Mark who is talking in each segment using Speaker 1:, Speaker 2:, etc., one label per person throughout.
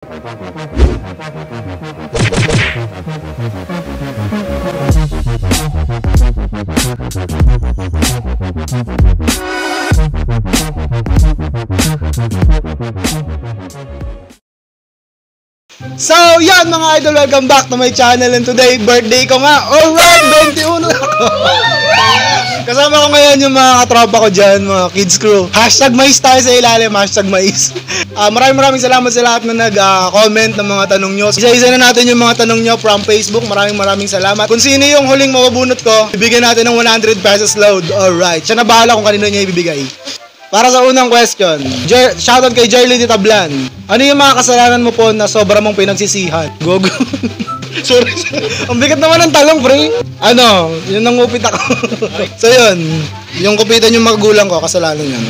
Speaker 1: So, yan mga idol, welcome back to my channel and today, birthday ko nga. Alright, 21 na ako. Kasama ko ngayon yung mga katropa ko dyan, mga kids crew. Hashtag mais tayo sa ilalim, hashtag mais. Ah, maraming maraming salamat sa lahat na nag-comment ng mga tanong nyo. Isa-isa na natin yung mga tanong nyo from Facebook. Maraming maraming salamat. Kung sino yung huling mabubunot ko, bibigyan natin ng 100 pesos load. Alright, siya na bahala kung kanino niya ibibigay. Para sa unang question, Jer shoutout kay Jerly de Tablan. Ano yung mga kasalanan mo po na sobra mong pinagsisihan? Gogo. sorry, sorry. Ang bigat naman ng talong, pre. Ano, yun nangupit ako. so yun, yung kupitan yung magulang ko, kasalanan yun.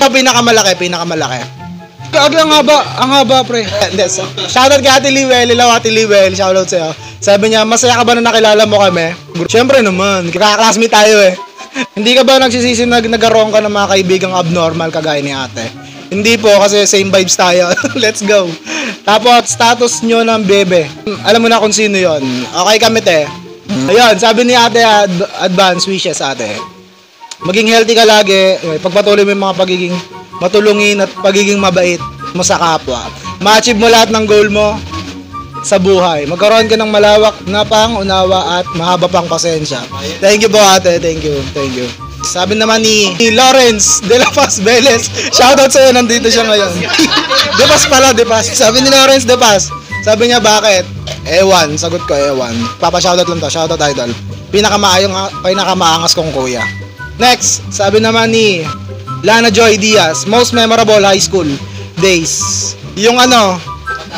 Speaker 1: Pinakamalaki, pinakamalaki. Kag ang haba, ang haba, pre. Hindi, so, shoutout kay Ate Liwel, ilaw Ate Liwel, shoutout sa'yo. Sabi niya, masaya ka ba na nakilala mo kami? Siyempre naman, kaklasmate tayo eh. Hindi ka ba nagsisisi na nagaroon ka ng mga kaibigang abnormal kagaya ni ate? Hindi po kasi same vibes tayo. Let's go. Tapos status nyo ng bebe. Alam mo na kung sino yon. Okay kami te. Ayun, sabi ni ate ad- advance wishes ate. Maging healthy ka lagi. Pagpatuloy mo yung mga pagiging matulungin at pagiging mabait mo sa kapwa. Ma-achieve mo lahat ng goal mo sa buhay. Magkaroon ka ng malawak na pang-unawa at mahaba pang pasensya. Thank you po ate. Thank you. Thank you. Sabi naman ni, ni Lawrence De La Paz Velez. Shoutout sa'yo, nandito siya ngayon. De Paz pala, De Paz. Sabi ni Lawrence De Paz. Sabi niya, bakit? Ewan. Sagot ko, ewan. Papa, shoutout lang to. Shoutout idol. Pinakamaayong, pinakamaangas kong kuya. Next, sabi naman ni Lana Joy Diaz. Most memorable high school days. Yung ano,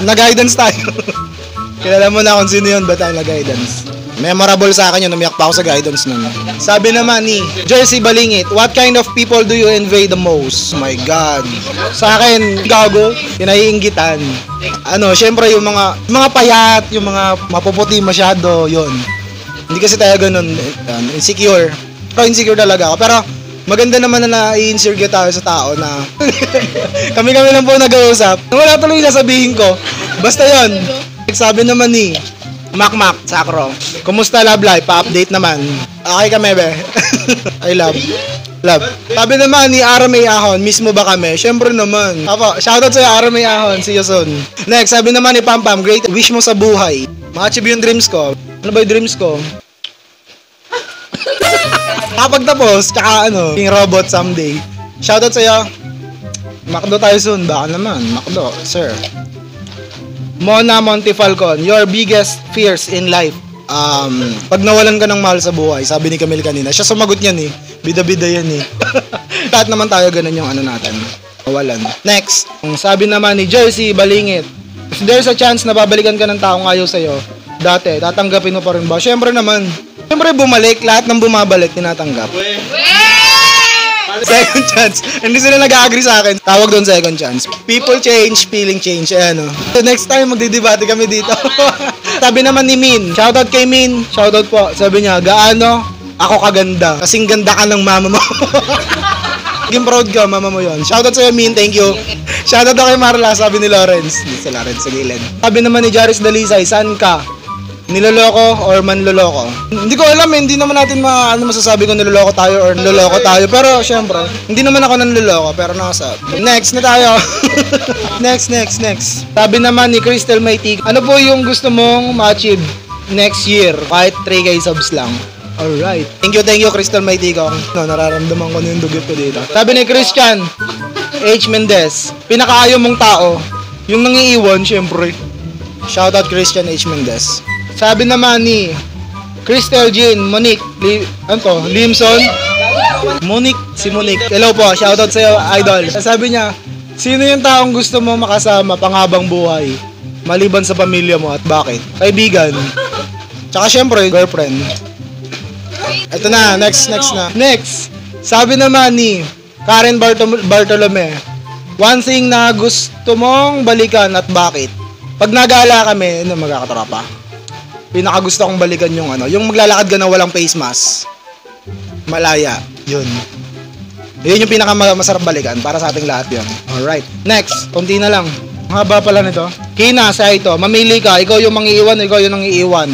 Speaker 1: na-guidance tayo. Kilala mo na kung sino yun, ba tayo na-guidance? Memorable sa akin yun, umiyak pa ako sa guidance nun. Sabi naman ni Jersey Balingit, What kind of people do you envy the most? Oh my God. Sa akin, gago, kinaiingitan. Ano, syempre yung mga, mga payat, yung mga mapuputi masyado, yun. Hindi kasi tayo ganun, um, insecure. Pero insecure talaga ako. Pero maganda naman na na-insecure tayo sa tao na kami-kami lang po nag-uusap. Wala tuloy sasabihin ko. Basta yon. Sabi naman ni Mac Sakro. Kumusta love life? Pa-update naman. Okay kami be. I love. Love. Sabi naman ni Aramay Ahon, mismo ba kami? Siyempre naman. Apo, shoutout sa'yo Aramay Ahon. See you soon. Next, sabi naman ni Pam Pam, great wish mo sa buhay. Ma-achieve yung dreams ko. Ano ba yung dreams ko? Kapag tapos, tsaka ano, yung robot someday. Shoutout sa'yo. Makdo tayo soon. Baka naman. Makdo, sir. Mona Montefalcon, your biggest fears in life. Um, pag nawalan ka ng mahal sa buhay, sabi ni Camille kanina, siya sumagot niyan eh. Bida-bida yan eh. Lahat naman tayo ganun yung ano natin. Nawalan. Next, ang sabi naman ni Jersey Balingit, if there's a chance na babalikan ka ng taong ayaw sa'yo, dati, tatanggapin mo pa rin ba? Siyempre naman. Siyempre bumalik, lahat ng bumabalik, tinatanggap. Second chance. Hindi sila nag-agree sa akin. Tawag doon second chance. People change, feeling change. Ayan o. So next time, magdidebate kami dito. Sabi naman ni Min. Shoutout kay Min. Shoutout po. Sabi niya, gaano ako kaganda. Kasing ganda ka ng mama mo. Maging proud ka, mama mo yon. Shoutout sa'yo, Min. Thank you. Shoutout ako kay Marla, sabi ni Lawrence. Hindi si Lawrence, sa gilid. Sabi naman ni Jaris Dalisay, saan ka? Niloloko or manloloko. Hindi ko alam, eh, hindi naman natin ma ano masasabi kung niloloko tayo or niloloko tayo. Pero syempre, hindi naman ako nanloloko pero nasa. Next na tayo. next, next, next. Sabi naman ni Crystal Maitig, ano po yung gusto mong ma-achieve next year? Kahit 3k subs lang. Alright. Thank you, thank you, Crystal Maitigong. No, nararamdaman ko na yung dugyot ko dito. Sabi ni Christian, H. Mendez, pinakaayaw mong tao, yung nangiiwan, syempre. Shoutout Christian H. Mendez. Sabi naman ni Crystal Jean, Monique, Li, ano to, Limson, Monique, si Monique. Hello po, shoutout sa'yo, idol. Sabi niya, sino yung taong gusto mo makasama panghabang buhay? Maliban sa pamilya mo at bakit? Kaibigan. Tsaka syempre, girlfriend. Ito na, next, next na. Next, sabi naman ni Karen Bartol- Bartolome, one thing na gusto mong balikan at bakit? Pag nagala kami, ano magkakatropa? Pinaka gusto kong balikan yung ano, yung maglalakad ka na walang face mask. Malaya, yun. Yun yung pinaka masarap balikan para sa ating lahat yun. Alright. Next, konti na lang. Ang haba pala nito. Kina, sa ito, mamili ka, ikaw yung mangiiwan, ikaw yung nangiiwan.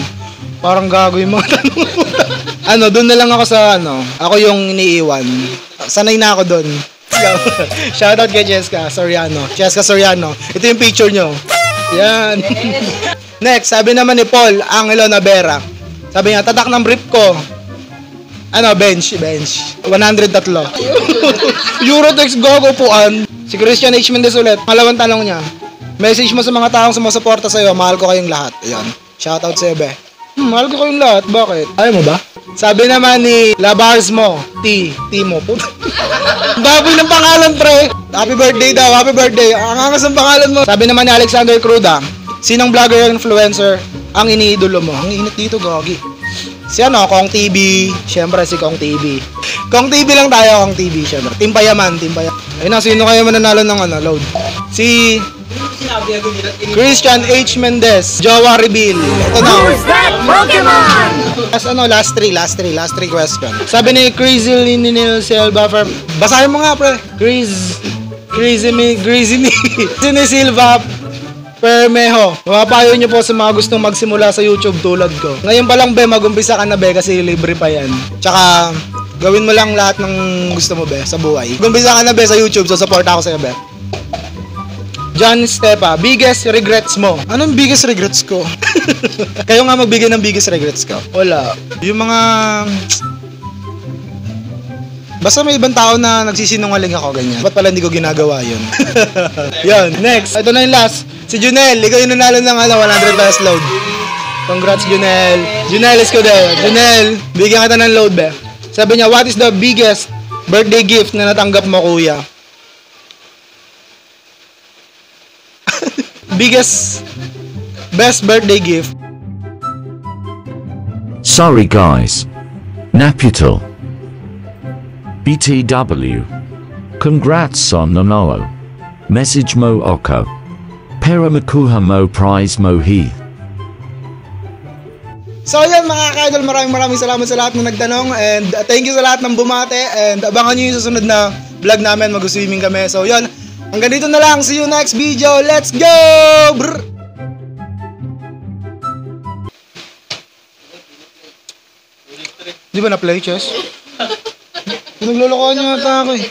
Speaker 1: Parang gago yung mga tanong ano, doon na lang ako sa ano, ako yung iniiwan. Sanay na ako doon. Shoutout kay Cheska Soriano. Cheska Soriano. Ito yung picture nyo. Yan. Next, sabi naman ni Paul Angelo Navera. Sabi niya, tatak ng brief ko. Ano, bench, bench. 103. Eurotex Gogo puan. Si Christian H. Mendez ulit. Malawang tanong niya. Message mo sa mga taong sumusuporta sa'yo. Mahal ko kayong lahat. Ayan. Shoutout sa Ebe. Hmm, mahal ko kayong lahat. Bakit? Ayaw mo ba? Sabi naman ni Labars mo. T. T mo. Puta. Baboy ng pangalan, pre. Happy birthday daw. Happy birthday. Ang angas ng pangalan mo. Sabi naman ni Alexander Cruda. Sinong vlogger influencer ang iniidolo mo? Ang init dito, Gogi. Si ano, Kong TV. Siyempre, si Kong TV. Kong TV lang tayo, Kong TV, siyempre. Team Payaman, Team Payaman. Ayun na, sino kaya mananalo ng ano, load? Si Christian H. Mendez. Jowa reveal. Ito na.
Speaker 2: Pokemon!
Speaker 1: Last ano, last three, last three, last three question. Sabi ni Crazy Linil Silva. Basahin mo nga, pre. Chris... Crazy me, Crazy me. Crazy Silva Permeho. Mapapayo niyo po sa mga gustong magsimula sa YouTube tulad ko. Ngayon pa lang, be, mag-umpisa ka na, be, kasi libre pa yan. Tsaka, gawin mo lang lahat ng gusto mo, be, sa buhay. Mag-umpisa ka na, be, sa YouTube, so support ako sa'yo, be. John Stepa, biggest regrets mo. Anong biggest regrets ko? Kayo nga magbigay ng biggest regrets ko. Wala. Yung mga... Basta may ibang tao na nagsisinungaling ako, ganyan. Ba't pala hindi ko ginagawa yun? yun, next. Ito na yung last. Si Junel, ikaw yung nanalo ng ano, 100 pesos load. Congrats, Junel. Junel, go there. Junel, bigyan kita ng load, be. Sabi niya, what is the biggest birthday gift na natanggap mo, kuya? biggest best birthday gift
Speaker 3: Sorry guys. Naputal. BTW. Congrats on Nonolo. Message mo oko. Pera makuha mo prize mo he.
Speaker 1: So yun mga ka-idol, maraming maraming salamat sa lahat ng nagtanong and thank you sa lahat ng bumate and abangan nyo yung susunod na vlog namin, mag-swimming kami. So yun, hanggang dito na lang. See you next video. Let's go! Brr! Di ba na-play chess? Pinaglolokohan niyo ata ako eh.